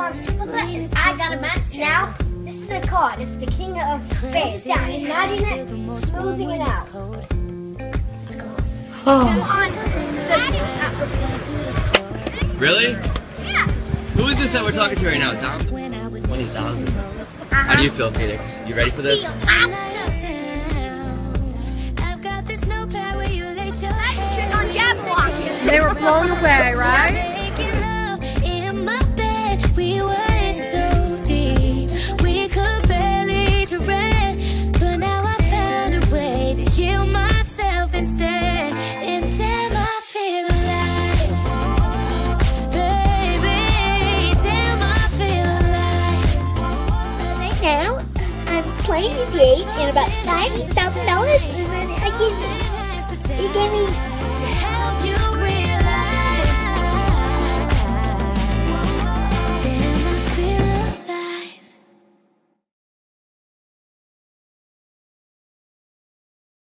monster puzzle, and I got a match. Now, this is the card. It's the king of spades. Now, imagine it smoothing it out. Oh. Really? Yeah. Who is this that we're talking to right now? Dom? 20,000. Uh-huh. How do you feel, Phoenix? You ready for this? Trick on Jabberwock. They were blown away, right? And I feel alive, baby. Damn, I feel alive. Right now, I'm playing the gauge and about $90,000 and then I give, he gave me